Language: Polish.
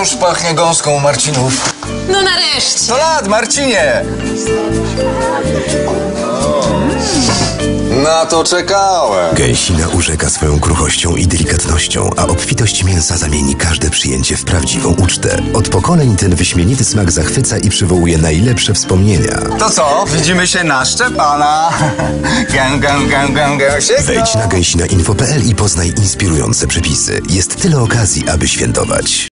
już pachnie gąską Marcinów. No nareszcie. To lat, Marcinie! Mm. Na to czekałem. Gęsina urzeka swoją kruchością i delikatnością, a obfitość mięsa zamieni każde przyjęcie w prawdziwą ucztę. Od pokoleń ten wyśmienity smak zachwyca i przywołuje najlepsze wspomnienia. To co? Widzimy się na Szczepana. Gę, gę, gę, gę, gę, się Wejdź na gęsinainfo.pl i poznaj inspirujące przepisy. Jest tyle okazji, aby świętować.